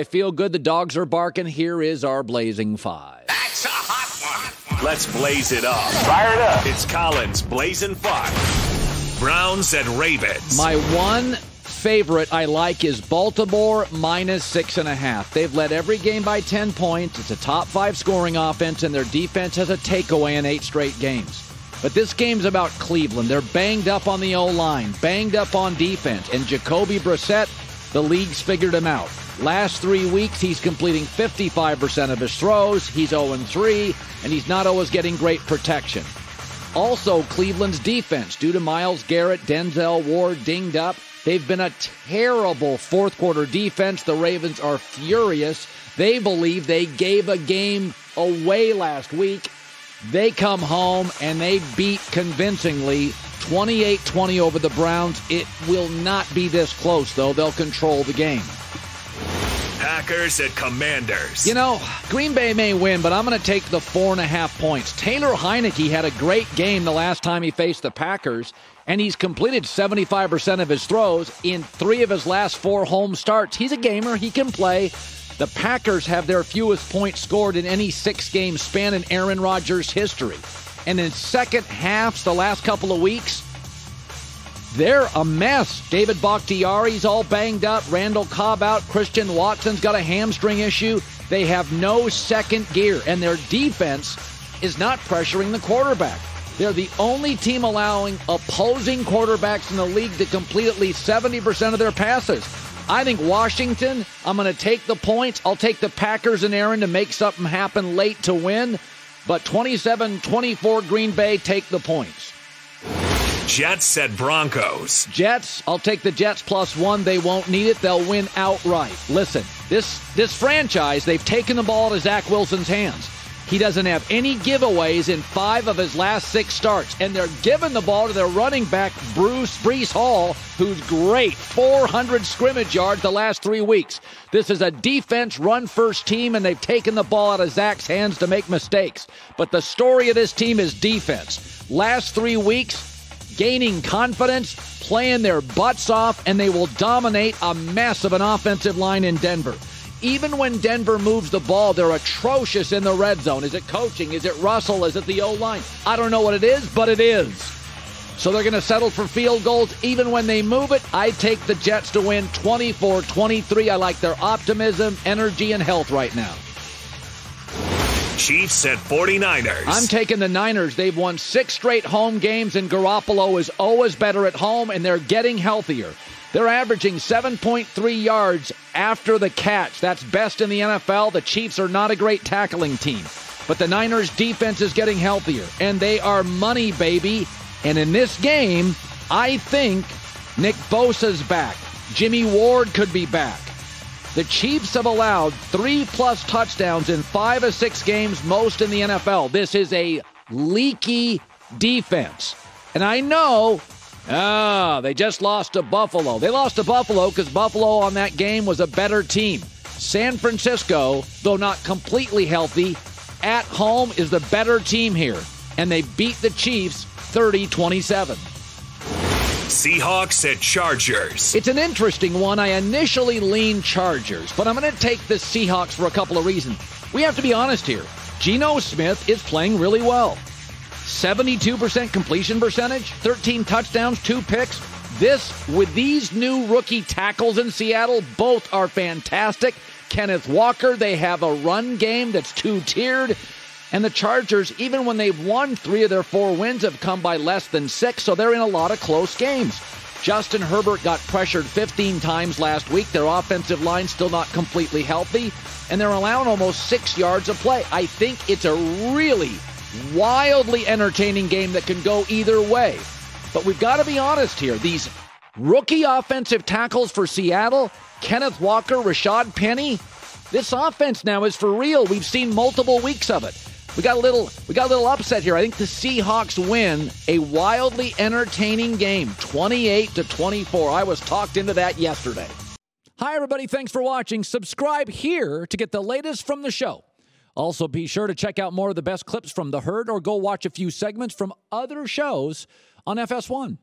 I feel good. The dogs are barking. Here is our blazing five. That's a hot one. Let's blaze it up. Fire it up. It's Colin's blazing five. Browns and Ravens. My one favorite I like is Baltimore minus six and a half. They've led every game by 10 points. It's a top five scoring offense, and their defense has a takeaway in eight straight games. But this game's about Cleveland. They're banged up on the O line, banged up on defense, and Jacoby Brissett, the league's figured him out. Last three weeks, he's completing 55% of his throws. He's 0 3, and he's not always getting great protection. Also, Cleveland's defense, due to Myles Garrett, Denzel Ward dinged up, they've been a terrible fourth quarter defense. The Ravens are furious. They believe they gave a game away last week. They come home and they beat convincingly 28 20 over the Browns. It will not be this close, though. They'll control the game. Packers at Commanders. You know, Green Bay may win, but I'm going to take the four and a half points. Taylor Heinicke had a great game the last time he faced the Packers, and he's completed 75% of his throws in three of his last four home starts. He's a gamer, he can play. The Packers have their fewest points scored in any six game span in Aaron Rodgers' history. And in second halves, the last couple of weeks, they're a mess. David Bakhtiari's all banged up. Randall Cobb out. Christian Watson's got a hamstring issue. They have no second gear, and their defense is not pressuring the quarterback. They're the only team allowing opposing quarterbacks in the league to complete at least 70% of their passes. I think Washington, I'm going to take the points. I'll take the Packers and Aaron to make something happen late to win. But 27 24 Green Bay, take the points. Jets at Broncos. Jets, I'll take the Jets plus one. They won't need it. They'll win outright. Listen, this this franchise, they've taken the ball to Zach Wilson's hands. He doesn't have any giveaways in five of his last six starts, and they're giving the ball to their running back, Bruce Breece Hall, who's great. 400 scrimmage yards the last three weeks. This is a defense run first team, and they've taken the ball out of Zach's hands to make mistakes. But the story of this team is defense. Last three weeks, gaining confidence, playing their butts off, and they will dominate a mess of an offensive line in Denver. Even when Denver moves the ball, they're atrocious in the red zone. Is it coaching? Is it Russell? Is it the O line? I don't know what it is, but it is. So they're going to settle for field goals even when they move it. I take the Jets to win 24 23. I like their optimism, energy, and health right now. Chiefs at 49ers. I'm taking the Niners. They've won six straight home games, and Garoppolo is always better at home, and they're getting healthier. They're averaging 7.3 yards after the catch. That's best in the NFL. The Chiefs are not a great tackling team, but the Niners' defense is getting healthier, and they are money, baby. And in this game, I think Nick Bosa's back. Jimmy Ward could be back. The Chiefs have allowed three plus touchdowns in five of six games, most in the NFL. This is a leaky defense. And I know, ah, they just lost to Buffalo. They lost to Buffalo because Buffalo on that game was a better team. San Francisco, though not completely healthy, at home is the better team here. And they beat the Chiefs 30 27. Seahawks at Chargers. It's an interesting one. I initially lean Chargers, but I'm going to take the Seahawks for a couple of reasons. We have to be honest here. Geno Smith is playing really well. 72% completion percentage, 13 touchdowns, two picks. This, with these new rookie tackles in Seattle, both are fantastic. Kenneth Walker, they have a run game that's two tiered. And the Chargers, even when they've won three of their four wins, have come by less than six, so they're in a lot of close games. Justin Herbert got pressured 15 times last week. Their offensive line still not completely healthy, and they're allowing almost six yards of play. I think it's a really wildly entertaining game that can go either way. But we've got to be honest here. These rookie offensive tackles for Seattle, Kenneth Walker, Rashaad Penny, this offense now is for real. We've seen multiple weeks of it. We got a little we got a little upset here. I think the Seahawks win a wildly entertaining game, 28 to 24. I was talked into that yesterday. Hi everybody, thanks for watching. Subscribe here to get the latest from the show. Also be sure to check out more of the best clips from the herd or go watch a few segments from other shows on FS1.